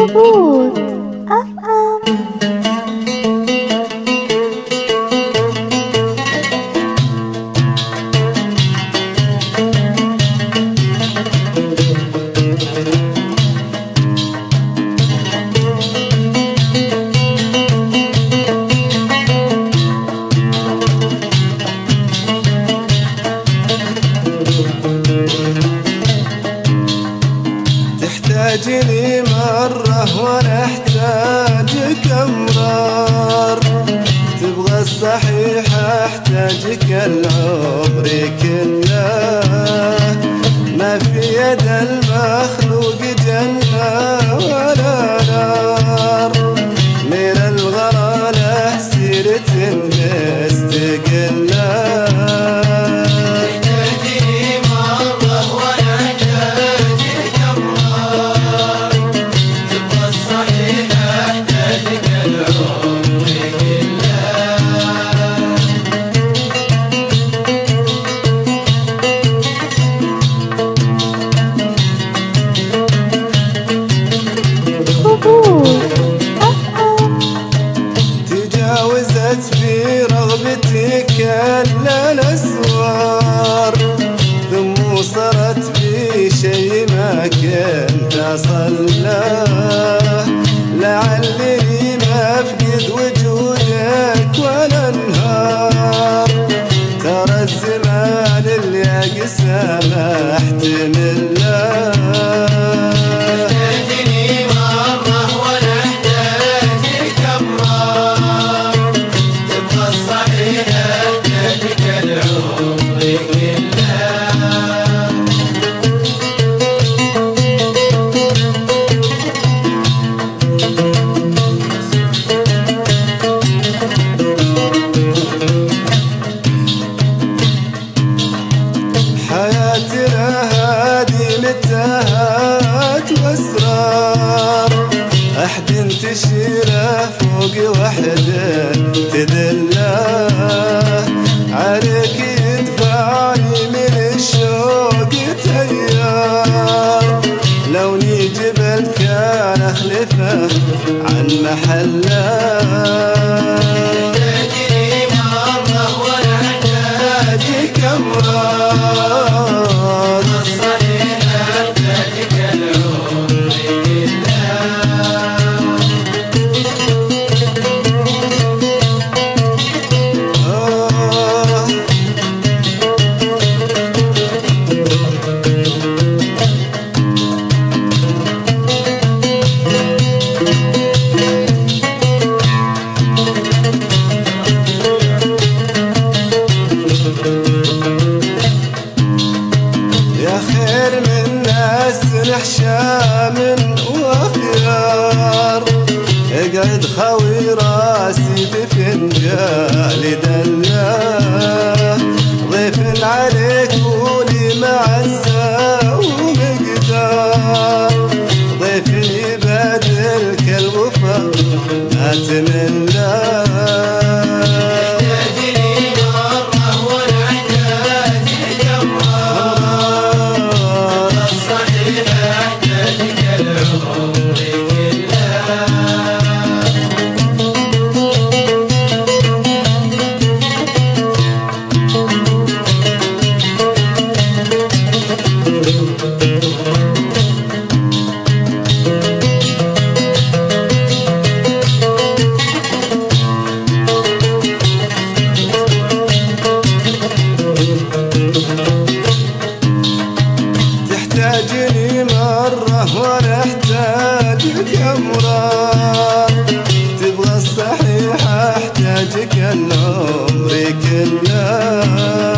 قبول أفهم تحتاجني مرة وأنا احتاجك امرار تبغى الصحيح أحتاجك العمر كله. ما في يد المخلوق جنة. تجاوزت في رغبتي الأسوار ثم وصلت في ما كنت اصل له لعلي وجودك ولا انهار. ترى الزمان اللي اقسى ما له متاهات واسرار احد تشيله فوق وحد تذله عليك يدفعني من الشوق تيار لو ني جبل كان أخلفه عن محله. احتاجك امراض آه اقعد خوي راسي بفنجال دلاه ضيف عليك ولي معزة ومقدار. ضيف يبادلك الوفا ما تمله تحتاجني احتاجك امرار تبغى الصحيح أحتاجك العمر كله.